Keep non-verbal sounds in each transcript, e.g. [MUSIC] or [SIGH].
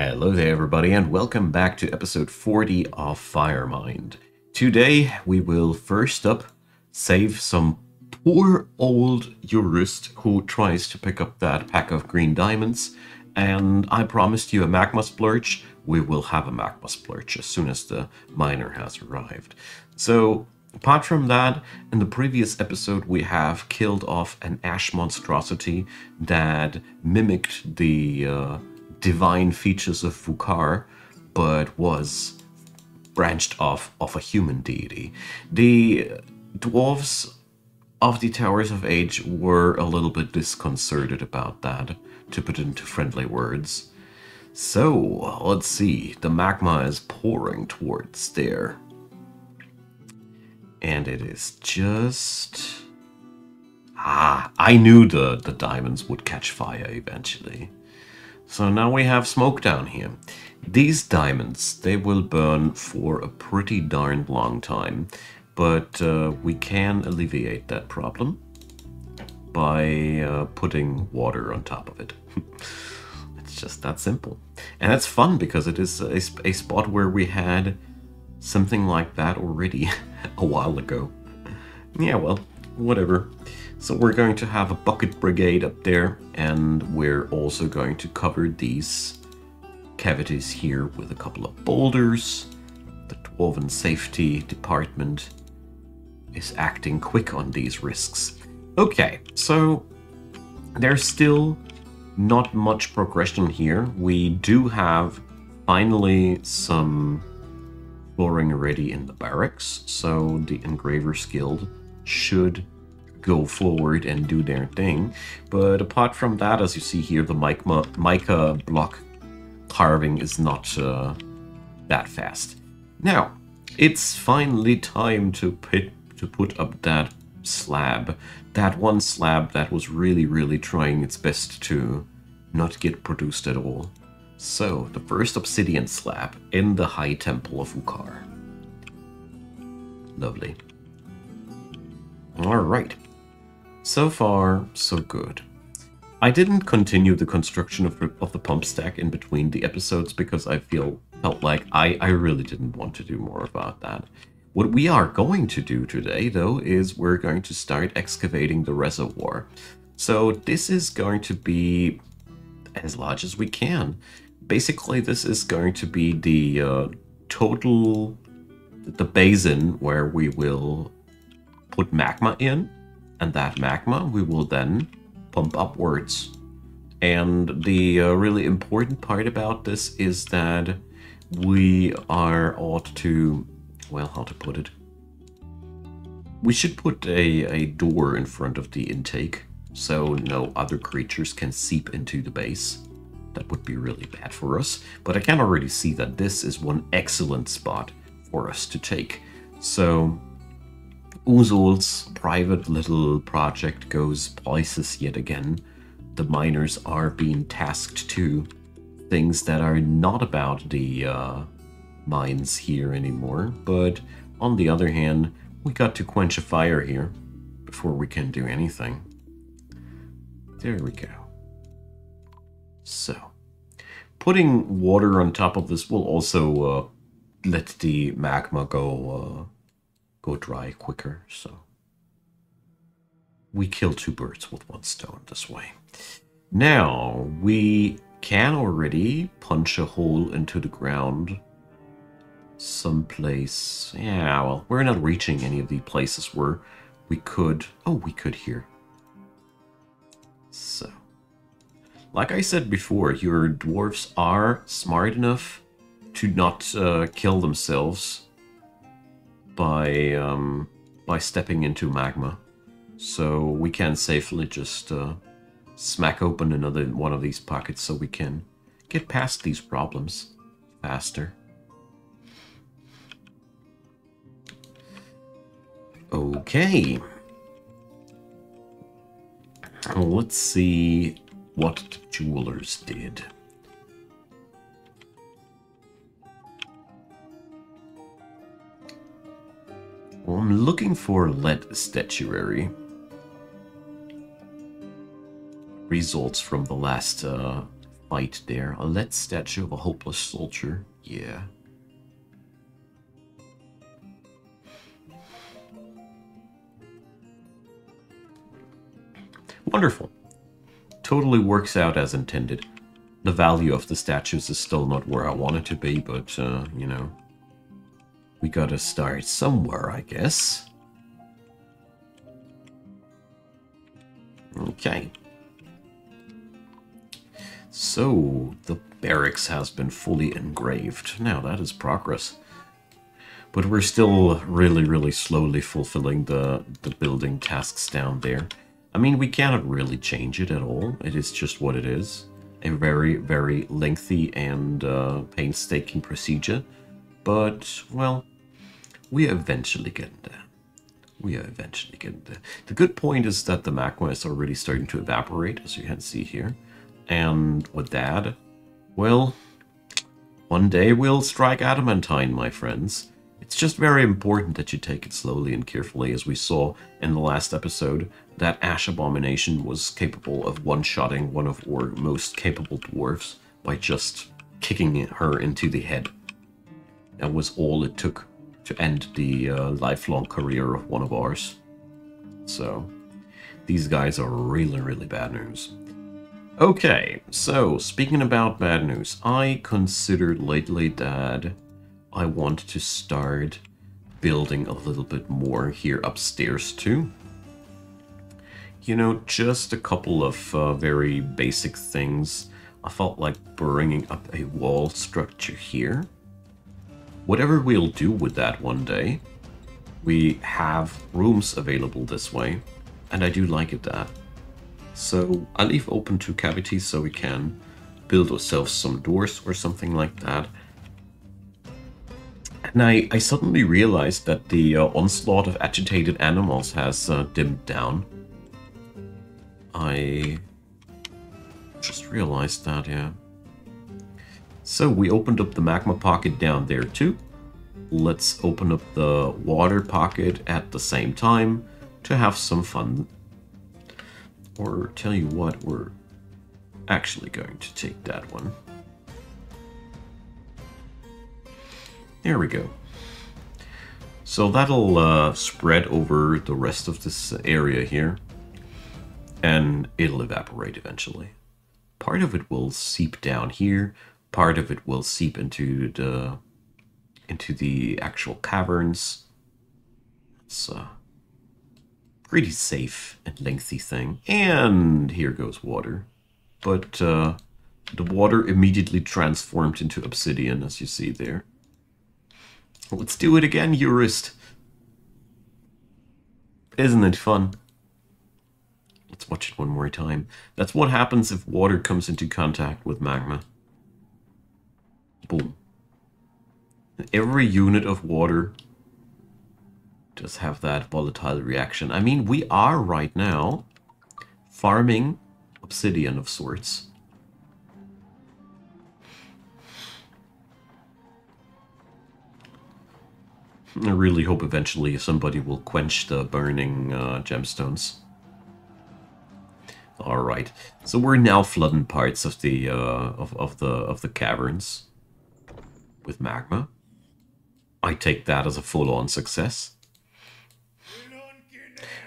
Hello there, everybody, and welcome back to episode 40 of Firemind. Today, we will first up save some poor old Urist who tries to pick up that pack of green diamonds. And I promised you a magma splurge. We will have a magma splurge as soon as the miner has arrived. So, apart from that, in the previous episode, we have killed off an ash monstrosity that mimicked the. Uh, divine features of Vukar, but was branched off of a human deity. The dwarves of the Towers of Age were a little bit disconcerted about that, to put into friendly words. So, let's see. The magma is pouring towards there. And it is just. Ah, I knew the, the diamonds would catch fire eventually. So now we have smoke down here. These diamonds, they will burn for a pretty darn long time, but uh, we can alleviate that problem by uh, putting water on top of it. [LAUGHS] it's just that simple. And it's fun because it is a, a spot where we had something like that already [LAUGHS] a while ago. Yeah, well, whatever. So we're going to have a bucket brigade up there and we're also going to cover these cavities here with a couple of boulders. The Dwarven Safety Department is acting quick on these risks. Okay, so there's still not much progression here. We do have finally some flooring ready in the barracks, so the Engravers Guild should go forward and do their thing. But apart from that, as you see here, the mica, mica block carving is not uh, that fast. Now, it's finally time to put, to put up that slab. That one slab that was really, really trying its best to not get produced at all. So, the first obsidian slab in the High Temple of Ukar. Lovely. Alright. So far, so good. I didn't continue the construction of, of the pump stack in between the episodes because I feel felt like I, I really didn't want to do more about that. What we are going to do today, though, is we're going to start excavating the reservoir. So this is going to be as large as we can. Basically, this is going to be the uh, total, the basin where we will put magma in and that magma we will then pump upwards. And the uh, really important part about this is that we are ought to, well, how to put it? We should put a, a door in front of the intake so no other creatures can seep into the base. That would be really bad for us, but I can already see that this is one excellent spot for us to take. So Uzul's private little project goes places yet again. The miners are being tasked to things that are not about the uh, mines here anymore, but on the other hand, we got to quench a fire here before we can do anything. There we go. So, putting water on top of this will also uh, let the magma go uh, go dry quicker, so we kill two birds with one stone this way. Now, we can already punch a hole into the ground someplace. Yeah, well, we're not reaching any of the places where we could... Oh, we could here. So, like I said before, your dwarves are smart enough to not uh, kill themselves by um, by stepping into magma. So we can safely just uh, smack open another one of these pockets so we can get past these problems faster. Okay. Let's see what the jewelers did. Well, I'm looking for lead statuary. Results from the last uh, fight there. A lead statue of a hopeless soldier. Yeah. Wonderful. Totally works out as intended. The value of the statues is still not where I want it to be, but, uh, you know, we gotta start somewhere, I guess. Okay. So, the barracks has been fully engraved. Now, that is progress. But we're still really, really slowly fulfilling the, the building tasks down there. I mean, we cannot really change it at all. It is just what it is. A very, very lengthy and uh, painstaking procedure. But, well, we eventually get there. We are eventually getting there. The good point is that the magma is already starting to evaporate, as you can see here. And with that, well, one day we'll strike adamantine, my friends. It's just very important that you take it slowly and carefully, as we saw in the last episode, that Ash Abomination was capable of one-shotting one of our most capable dwarves by just kicking her into the head. That was all it took to end the uh, lifelong career of one of ours. So, these guys are really, really bad news. Okay, so speaking about bad news, I considered lately that I want to start building a little bit more here upstairs too. You know, just a couple of uh, very basic things. I felt like bringing up a wall structure here. Whatever we'll do with that one day, we have rooms available this way, and I do like it that. So I leave open two cavities so we can build ourselves some doors or something like that. And I, I suddenly realized that the uh, onslaught of agitated animals has uh, dimmed down. I just realized that, yeah. So we opened up the magma pocket down there too. Let's open up the water pocket at the same time to have some fun or tell you what, we're actually going to take that one. There we go. So that'll uh, spread over the rest of this area here, and it'll evaporate eventually. Part of it will seep down here, part of it will seep into the into the actual caverns. It's uh, pretty safe and lengthy thing. And here goes water. But uh, the water immediately transformed into obsidian, as you see there. Let's do it again, Urist. Isn't it fun? Let's watch it one more time. That's what happens if water comes into contact with magma. Boom. Every unit of water just have that volatile reaction. I mean, we are right now farming obsidian of sorts. I really hope eventually somebody will quench the burning uh, gemstones. All right, so we're now flooding parts of the uh, of of the of the caverns with magma. I take that as a full-on success.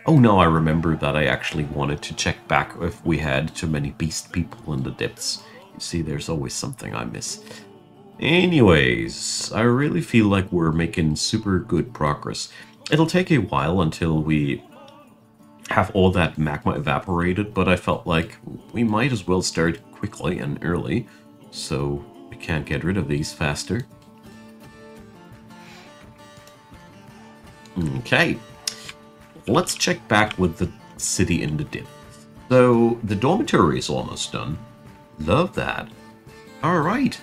Oh no, I remember that I actually wanted to check back if we had too many beast people in the depths. You see, there's always something I miss. Anyways, I really feel like we're making super good progress. It'll take a while until we have all that magma evaporated, but I felt like we might as well start quickly and early, so can't get rid of these faster. Okay, let's check back with the city in the dim. So the dormitory is almost done. Love that. All right.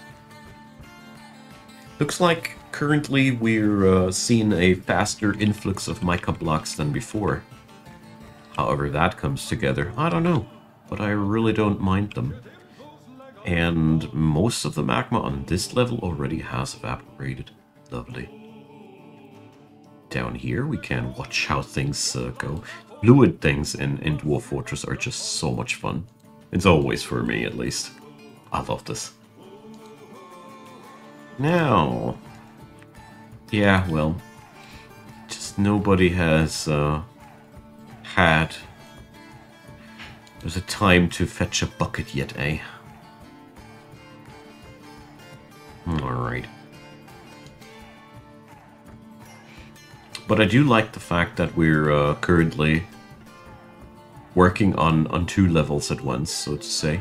Looks like currently we're uh, seeing a faster influx of mica blocks than before. However that comes together, I don't know, but I really don't mind them. And most of the magma on this level already has evaporated. Lovely down here. We can watch how things uh, go. Fluid things in, in Dwarf Fortress are just so much fun. It's always for me, at least. I love this. Now, yeah, well, just nobody has uh, had. There's a time to fetch a bucket yet, eh? But I do like the fact that we're uh, currently working on, on two levels at once, so to say.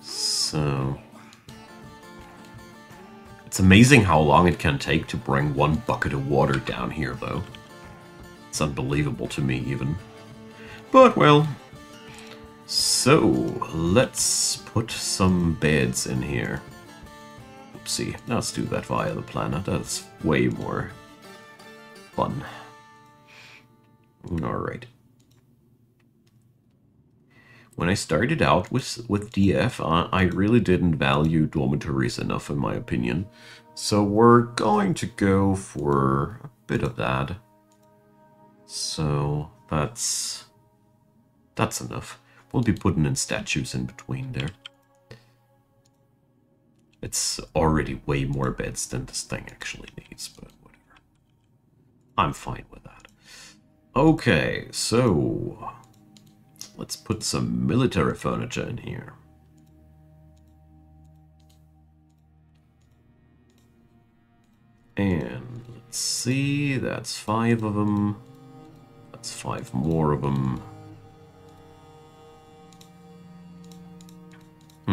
So... It's amazing how long it can take to bring one bucket of water down here, though. It's unbelievable to me, even. But, well... So, let's put some beds in here. Oopsie, let's do that via the planet. That's way more fun. Alright. When I started out with, with DF, I, I really didn't value dormitories enough, in my opinion. So we're going to go for a bit of that. So that's that's enough. We'll be putting in statues in between there. It's already way more beds than this thing actually needs, but whatever. I'm fine with that. Okay, so let's put some military furniture in here. And let's see, that's five of them. That's five more of them.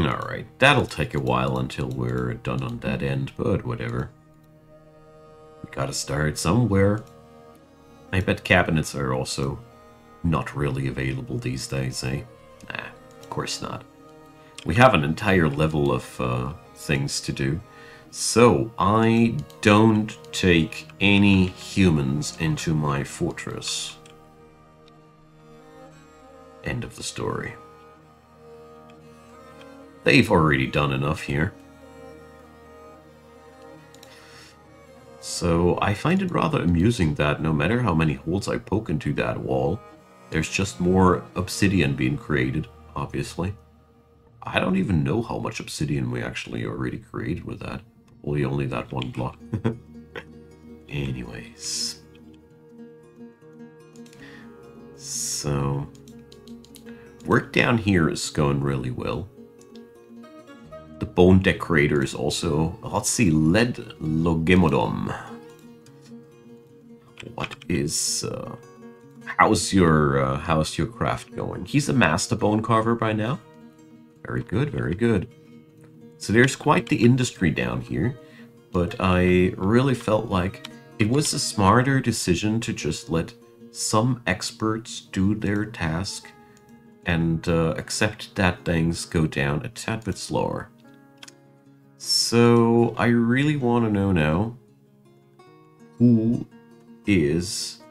Alright, that'll take a while until we're done on that end, but whatever. We gotta start somewhere. I bet cabinets are also not really available these days, eh? Nah, of course not. We have an entire level of uh, things to do. So, I don't take any humans into my fortress. End of the story. They've already done enough here. So I find it rather amusing that no matter how many holes I poke into that wall, there's just more obsidian being created, obviously. I don't even know how much obsidian we actually already created with that. Probably only that one block. [LAUGHS] Anyways. So... Work down here is going really well. The bone decorator is also, let's see, lead logemodon. What is, uh, how's your, uh, how's your craft going? He's a master bone carver by now. Very good, very good. So there's quite the industry down here, but I really felt like it was a smarter decision to just let some experts do their task and uh, accept that things go down a tad bit slower. So I really want to know now who is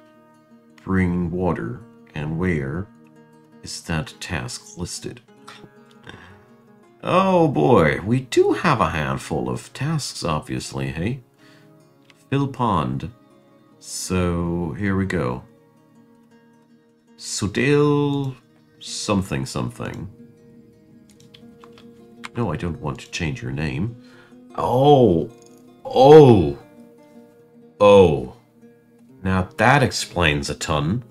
bringing water and where is that task listed? Oh boy, we do have a handful of tasks, obviously, hey? Fill pond. So, here we go. Sodale something something. No, I don't want to change your name. Oh. Oh. Oh. Now that explains a ton.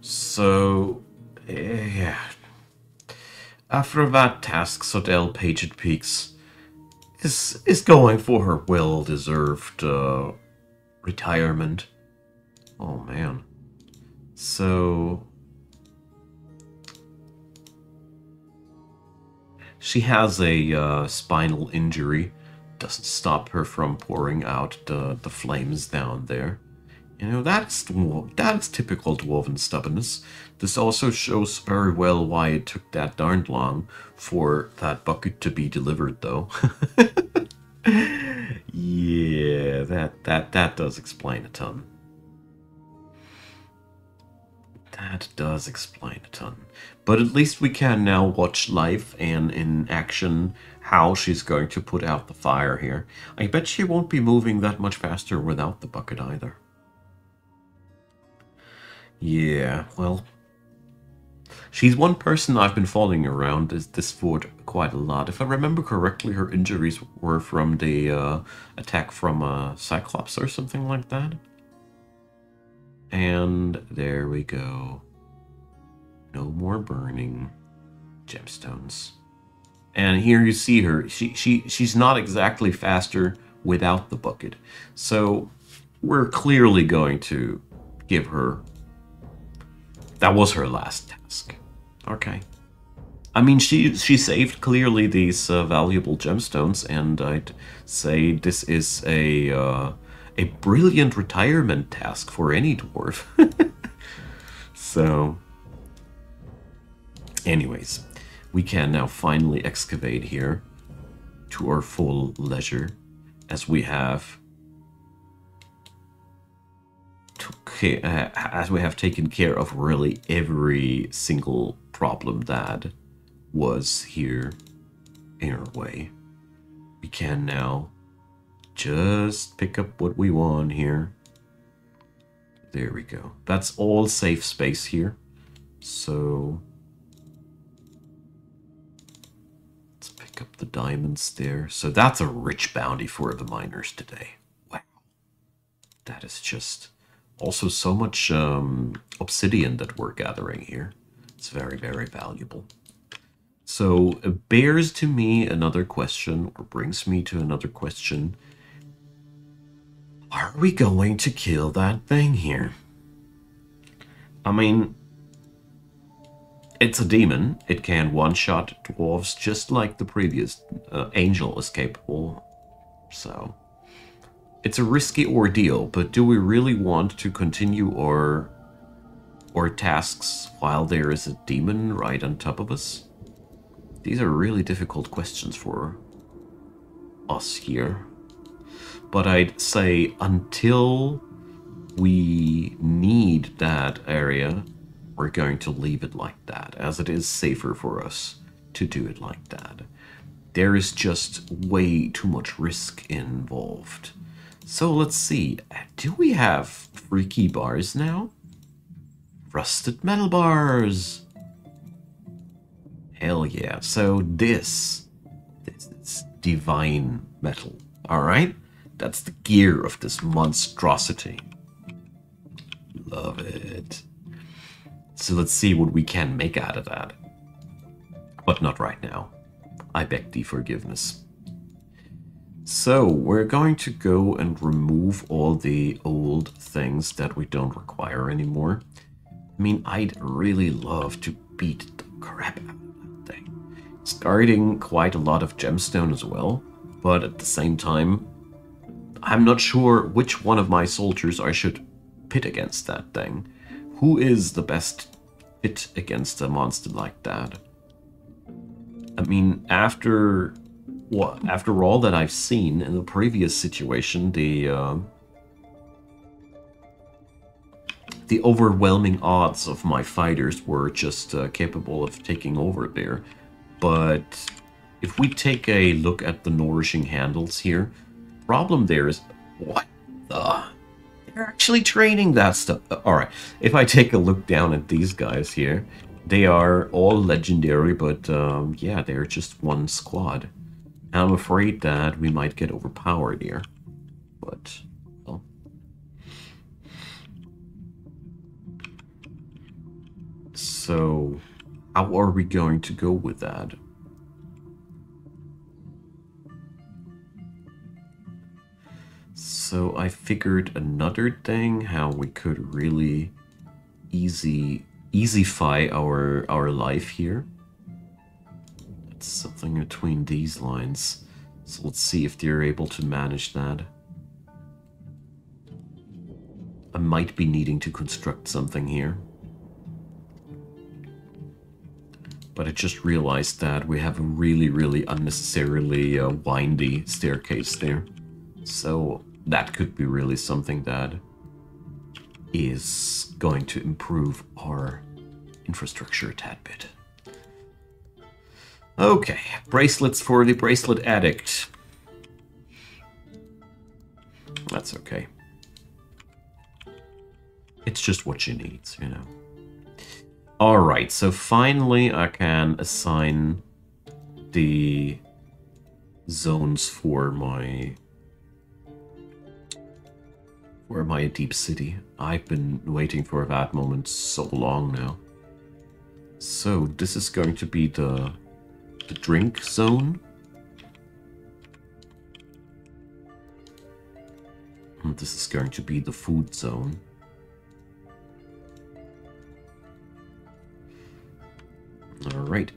So, yeah. After that task, Sodell Paged Peaks is is going for her well-deserved uh, retirement. Oh man. So She has a uh, spinal injury. Doesn't stop her from pouring out the, the flames down there. You know, that's, that's typical dwarven stubbornness. This also shows very well why it took that darned long for that bucket to be delivered, though. [LAUGHS] yeah, that, that, that does explain a ton. That does explain a ton. But at least we can now watch live and in action how she's going to put out the fire here. I bet she won't be moving that much faster without the bucket either. Yeah, well, she's one person I've been following around this, this fort quite a lot. If I remember correctly, her injuries were from the uh, attack from a Cyclops or something like that. And there we go. No more burning gemstones. And here you see her. She she she's not exactly faster without the bucket. So we're clearly going to give her that was her last task. Okay. I mean, she she saved clearly these uh, valuable gemstones, and I'd say this is a uh, a brilliant retirement task for any dwarf. [LAUGHS] so, anyways, we can now finally excavate here to our full leisure, as we have uh, as we have taken care of really every single problem that was here in our way. We can now just pick up what we want here. There we go. That's all safe space here. So let's up the diamonds there. So that's a rich bounty for the miners today. Wow. That is just also so much um, obsidian that we're gathering here. It's very, very valuable. So it bears to me another question, or brings me to another question. Are we going to kill that thing here? I mean, it's a demon. It can one-shot dwarves just like the previous uh, angel is capable. So, it's a risky ordeal, but do we really want to continue our, our tasks while there is a demon right on top of us? These are really difficult questions for us here. But I'd say until we need that area, we're going to leave it like that, as it is safer for us to do it like that. There is just way too much risk involved. So let's see, do we have freaky bars now? Rusted metal bars! Hell yeah, so this, this is divine metal, alright? That's the gear of this monstrosity. Love it. So let's see what we can make out of that. But not right now. I beg thee forgiveness. So we're going to go and remove all the old things that we don't require anymore. I mean, I'd really love to beat the crap out of that thing. It's guarding quite a lot of gemstone as well, but at the same time, I'm not sure which one of my soldiers I should pit against that thing. Who is the best fit against a monster like that? I mean, after what after all that I've seen in the previous situation, the uh, the overwhelming odds of my fighters were just uh, capable of taking over there. But if we take a look at the nourishing handles here, problem there is what the they're actually training that stuff. All right, if I take a look down at these guys here, they are all legendary, but um, yeah, they're just one squad. I'm afraid that we might get overpowered here. But. So, how are we going to go with that? So I figured another thing how we could really easy easyfy our our life here It's something between these lines. So let's see if they're able to manage that. I might be needing to construct something here. But I just realized that we have a really, really unnecessarily uh, windy staircase there. So that could be really something that is going to improve our infrastructure a tad bit. Okay, bracelets for the bracelet addict. That's okay. It's just what she needs, you know. Alright, so finally I can assign the zones for my for my deep city. I've been waiting for that moment so long now. So this is going to be the the drink zone. And this is going to be the food zone. Alright.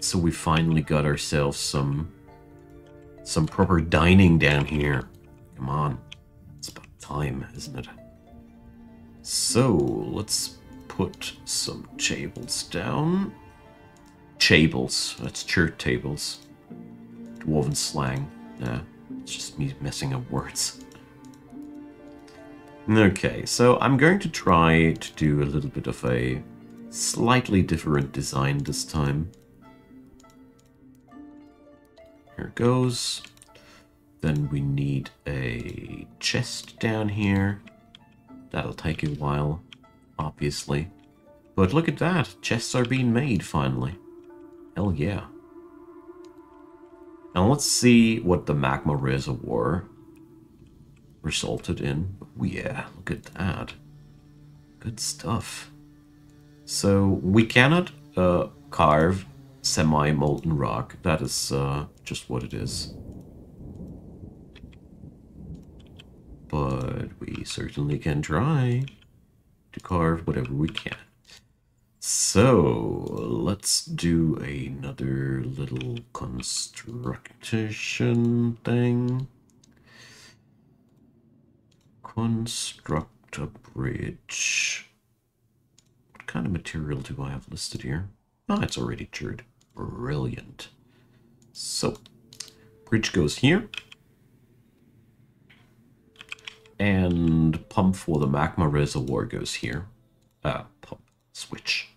So we finally got ourselves some some proper dining down here. Come on. It's about time, isn't it? So, let's put some tables down. Tables. That's church tables. Dwarven slang. Yeah, it's just me messing up words. Okay, so I'm going to try to do a little bit of a slightly different design this time. Here it goes. Then we need a chest down here. That'll take a while, obviously. But look at that, chests are being made finally. Hell yeah. Now let's see what the magma reservoir resulted in. Oh yeah, look at that. Good stuff. So we cannot uh, carve semi-molten rock. That is uh, just what it is. But we certainly can try to carve whatever we can. So let's do another little construction thing. Construct a bridge What kind of material do I have listed here? Ah, oh, it's already cured. Brilliant. So, bridge goes here. And pump for the magma reservoir goes here. Ah, pump. Switch.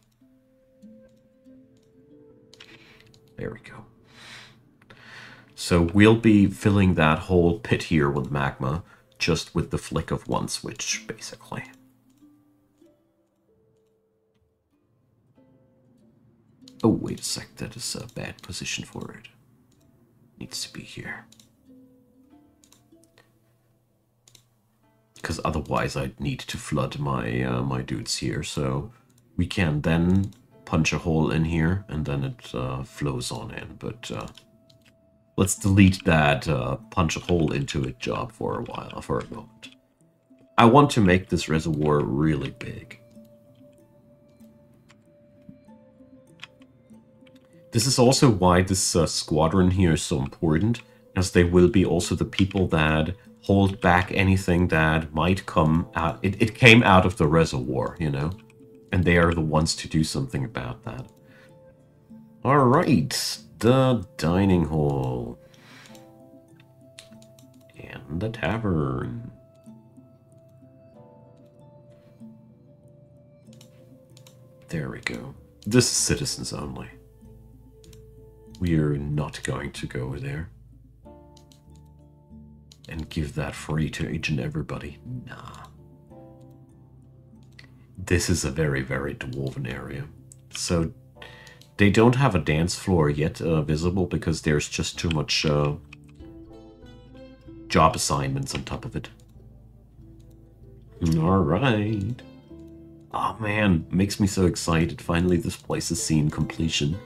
There we go. So we'll be filling that whole pit here with magma just with the flick of one switch, basically. Oh, wait a sec, that is a bad position for it. Needs to be here. Because otherwise I'd need to flood my, uh, my dudes here, so we can then punch a hole in here and then it uh, flows on in, but uh, let's delete that uh, punch a hole into it job for a while, for a moment. I want to make this reservoir really big. This is also why this uh, squadron here is so important, as they will be also the people that hold back anything that might come out. It, it came out of the reservoir, you know? And they are the ones to do something about that. Alright, the dining hall. And the tavern. There we go. This is citizens only. We're not going to go there. And give that free to each and everybody. Nah. This is a very, very dwarven area. So they don't have a dance floor yet uh, visible because there's just too much uh, job assignments on top of it. Alright. Oh man, makes me so excited. Finally, this place is seeing completion.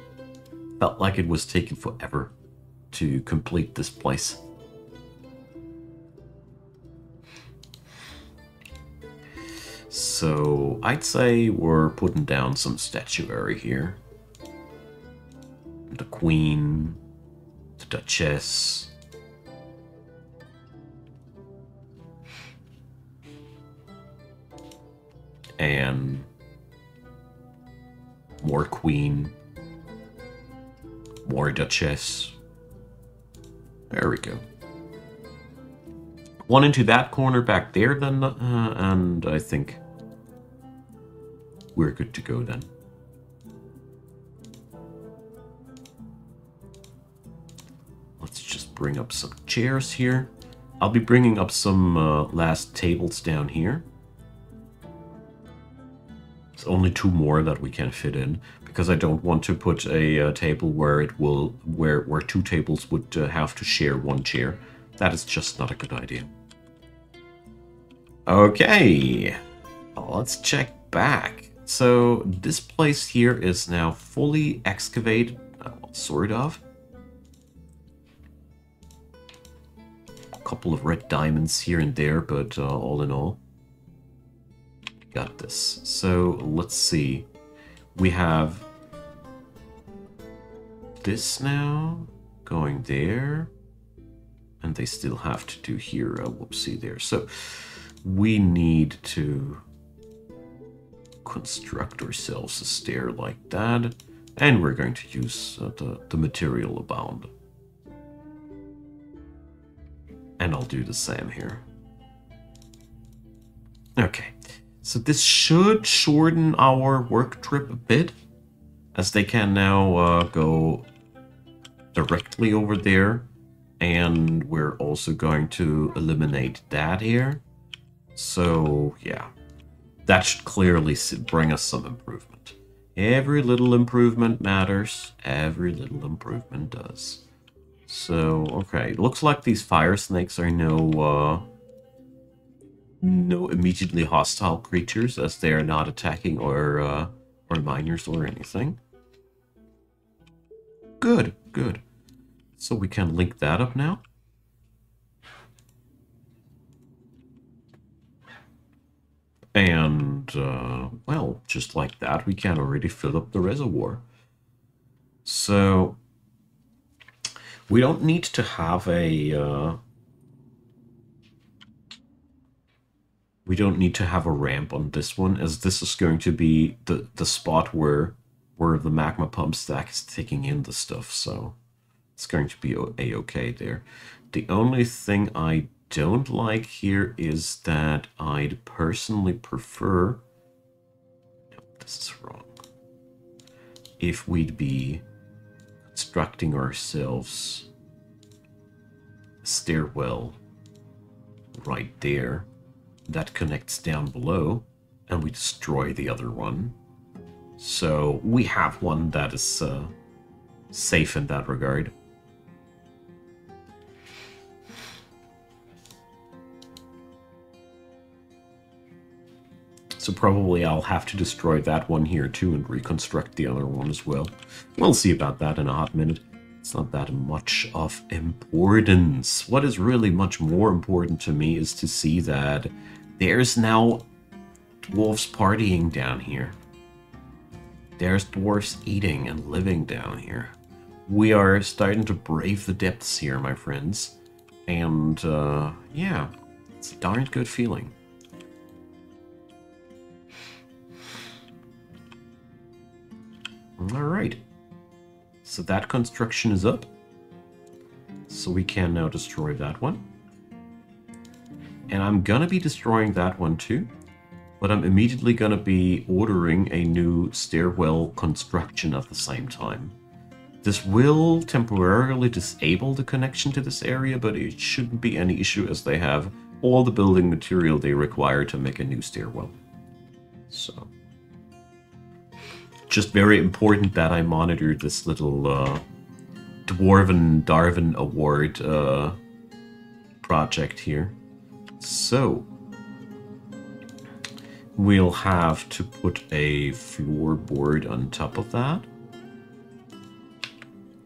Felt like it was taking forever to complete this place. So I'd say we're putting down some statuary here. The Queen, the Duchess. And more Queen. More Duchess. There we go. One into that corner back there then, uh, and I think we're good to go then. Let's just bring up some chairs here. I'll be bringing up some uh, last tables down here. It's only two more that we can fit in because I don't want to put a uh, table where it will where where two tables would uh, have to share one chair. That is just not a good idea. Okay, let's check back. So this place here is now fully excavated, uh, sort of. A couple of red diamonds here and there, but uh, all in all, got this. So let's see. We have this now going there. And they still have to do here a whoopsie there. So we need to construct ourselves a stair like that. And we're going to use uh, the, the material abound. And I'll do the same here. Okay, so this should shorten our work trip a bit, as they can now uh, go directly over there. And we're also going to eliminate that here. So, yeah, that should clearly bring us some improvement. Every little improvement matters. Every little improvement does. So, okay. Looks like these fire snakes are no, uh, no immediately hostile creatures as they are not attacking or, uh, or miners or anything. Good, good. So we can link that up now. And, uh, well, just like that, we can already fill up the reservoir. So, we don't need to have a... Uh, we don't need to have a ramp on this one, as this is going to be the, the spot where, where the magma pump stack is taking in the stuff, so it's going to be a-okay there. The only thing I don't like here is that I'd personally prefer... Is wrong. If we'd be constructing ourselves a stairwell right there that connects down below and we destroy the other one. So we have one that is uh, safe in that regard. So probably I'll have to destroy that one here too and reconstruct the other one as well. We'll see about that in a hot minute. It's not that much of importance. What is really much more important to me is to see that there's now dwarves partying down here. There's dwarves eating and living down here. We are starting to brave the depths here, my friends. And, uh, yeah, it's a darn good feeling. All right. So that construction is up. So we can now destroy that one. And I'm gonna be destroying that one too. But I'm immediately gonna be ordering a new stairwell construction at the same time. This will temporarily disable the connection to this area, but it shouldn't be any issue as they have all the building material they require to make a new stairwell. So just very important that I monitor this little uh, Dwarven Darwin Award uh, project here. So, we'll have to put a floorboard on top of that.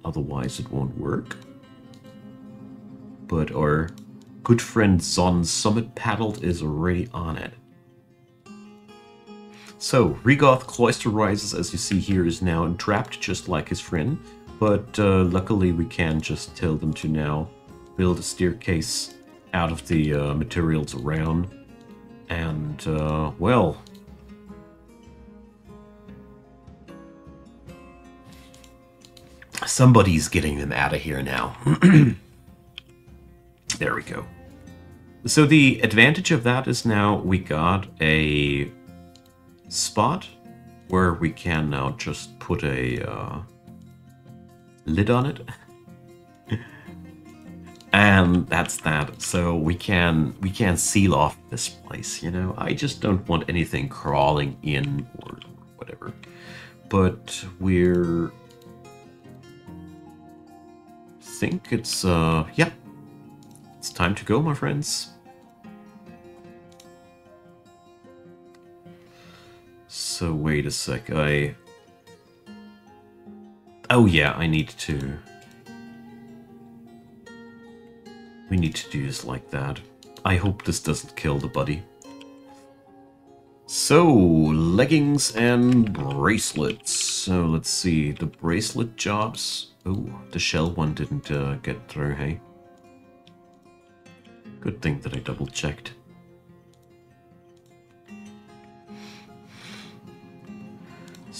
Otherwise it won't work. But our good friend Zon Summit Paddled is already on it. So, Regoth Cloister Rises, as you see here, is now entrapped just like his friend, but uh, luckily we can just tell them to now build a staircase out of the uh, materials around. And, uh, well... Somebody's getting them out of here now. [CLEARS THROAT] there we go. So the advantage of that is now we got a spot where we can now just put a uh, lid on it. [LAUGHS] and that's that. So we can we can seal off this place. You know, I just don't want anything crawling in or whatever. But we're think it's uh yeah, it's time to go, my friends. So wait a sec, I... Oh yeah, I need to... We need to do this like that. I hope this doesn't kill the buddy. So, leggings and bracelets. So, let's see. The bracelet jobs... Oh, the shell one didn't uh, get through, hey? Good thing that I double checked.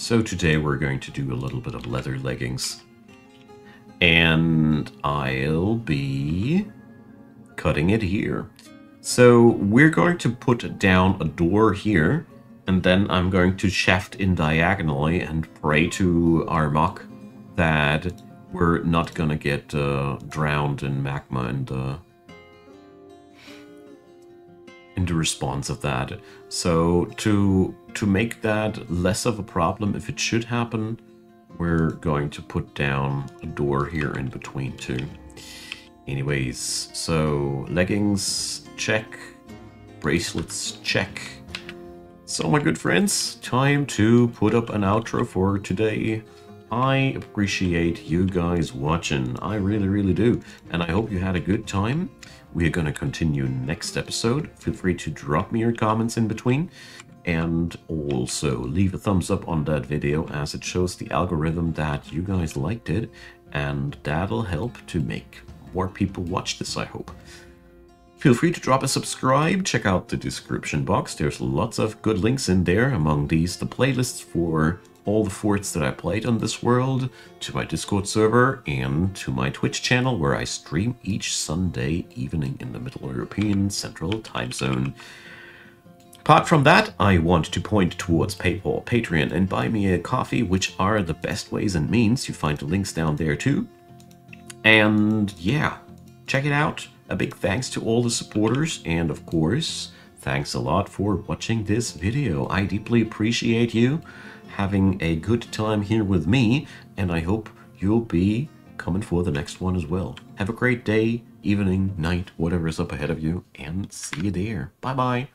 So today we're going to do a little bit of leather leggings. And I'll be cutting it here. So we're going to put down a door here, and then I'm going to shaft in diagonally and pray to Armok that we're not gonna get uh, drowned in magma and uh, in the response of that. So to to make that less of a problem if it should happen, we're going to put down a door here in between too. Anyways, so leggings, check. Bracelets, check. So my good friends, time to put up an outro for today. I appreciate you guys watching. I really, really do. And I hope you had a good time. We are going to continue next episode. Feel free to drop me your comments in between. And also leave a thumbs up on that video as it shows the algorithm that you guys liked it. And that'll help to make more people watch this, I hope. Feel free to drop a subscribe, check out the description box, there's lots of good links in there, among these the playlists for all the forts that I played on this world, to my Discord server, and to my Twitch channel where I stream each Sunday evening in the Middle European Central Time Zone. Apart from that, I want to point towards PayPal, Patreon, and Buy Me a Coffee, which are the best ways and means. You find the links down there too. And yeah, check it out. A big thanks to all the supporters, and of course, thanks a lot for watching this video. I deeply appreciate you having a good time here with me, and I hope you'll be coming for the next one as well. Have a great day, evening, night, whatever is up ahead of you, and see you there. Bye-bye.